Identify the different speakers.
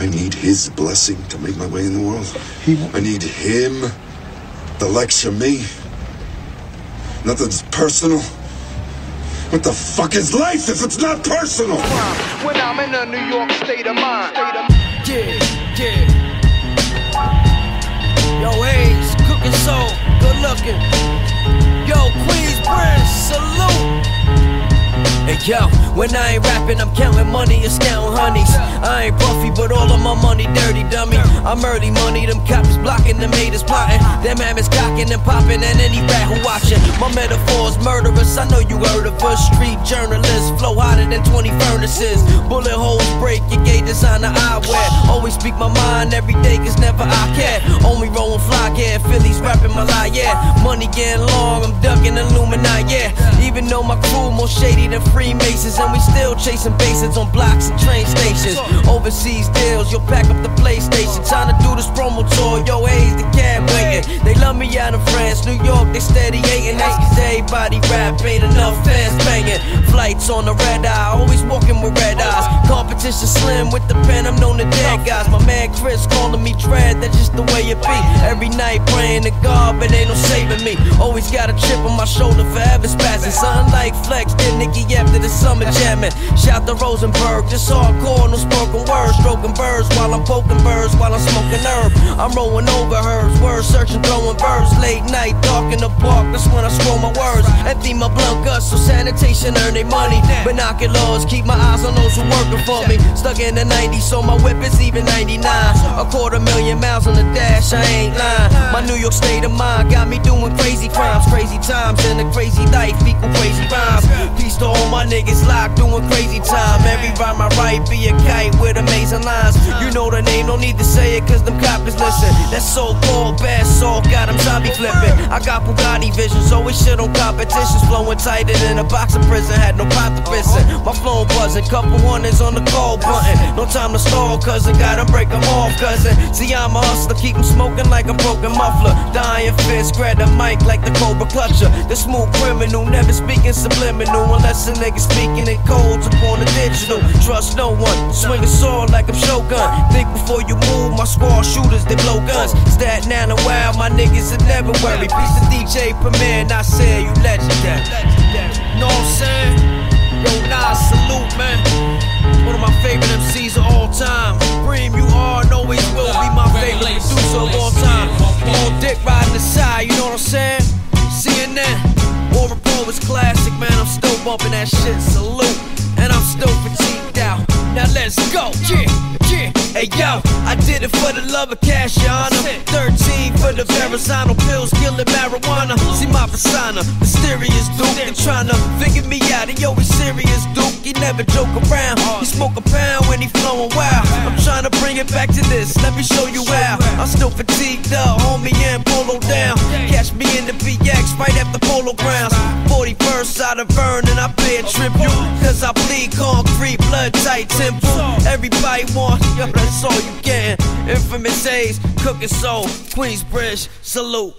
Speaker 1: I need his blessing to make my way in the world.
Speaker 2: He-
Speaker 1: I need him to lecture me. Nothing's personal. What the fuck is life if it's not personal?
Speaker 3: When I'm in a New York state of mind. State of...
Speaker 4: Yeah, yeah. Yo, Haze, yo, when I ain't rapping, I'm counting money and scouting honeys. I ain't puffy, but all of my money dirty, dummy. I'm early money, them cops blocking, them haters plotting. Them hammers cocking and popping, and any rat who watching. My metaphor's murderous, I know you heard of us. Street journalists flow hotter than 20 furnaces. Bullet holes break your gay designer eyewear. Always speak my mind every day, cause never I care. Only rolling fly, yeah. Phillies rapping my lie, yeah. Money getting long, I'm ducking Illuminati, yeah. Though my crew more shady than Freemasons, and we still chasing bases on blocks and train stations. Overseas deals, you'll pack up the PlayStation. Time to do this promo tour, yo, Haze, the cab waiting. They love me out in France, New York, they steady hating. That's cause everybody rap, ain't enough fans banging. Flights on the red eye, always walking with red eyes. Competition slim with the pen, I'm known to dead guys. My man Chris calling me dread, that's just the way it be. Every night praying to God, but ain't no saving me. Always got a chip on my shoulder, forever spazzing. Something like Flex, then Nicky after the summer jamming. Shout to Rosenberg, just hardcore, no spoken words. Stroking birds while I'm poking birds, while I'm smoking herb. I'm rolling over herbs, words searching, throwing verbs. Late night, dark in the park, that's when I scroll my words. Empty my blunt guts, so sanitation earn their money. Binoculars, keep my eyes on those who working for me. Stuck in the 90s, so my whip is even 99. A quarter million miles on the dash, I ain't lying. My New York state of mind got me doing crazy crimes, crazy times, and a crazy life equal crazy rhymes. Niggas locked doing crazy time. Every rhyme I write be a kite with amazing lines. You know the name, no need to say it, cause them coppers listen. That so called bad soul got them zombie flipping. I got Bugatti visions, always shit on competitions. Flowing tighter than a box of prison, had no pot to piss in. My phone buzzing, couple hundreds on the call button. No time to stall, cousin, gotta break them off, cousin. See, I'm a hustler, keep 'em smoking like a broken muffler. Dying fist, grab the mic like the Cobra Clutcher. The smooth criminal, never speaking subliminal, unless a nigga speaking in codes upon the digital. Trust no one, swing a sword like I'm. Think before you move, my squad shooters, they blow guns. Stat now and wild, my niggas are never worry. Peace to DJ Premier, I say you legendary. Know what I'm saying? Yo, Nas, salute, man. Bumping that shit, salute. And I'm still fatigued out. Now let's go, yeah, yeah. Hey yo, I did it for the love of cash, honor. 13 for the Verrazano pills, killing marijuana. See my persona, mysterious dude. They to figure me out. He always serious, Duke. He never joke around. He smoke a pound when he flowing wild. I'm trying to bring it back to this. Let me show you how. I'm still fatigued up, homie, and polo down. Catch me in the BX right at the polo grounds. 41st out of Vernon, I pay a tribute. Cause I bleed concrete, blood tight temple. Everybody want, yo, that's all you getting. Infamous Haze, cooking soul, Queensbridge, salute.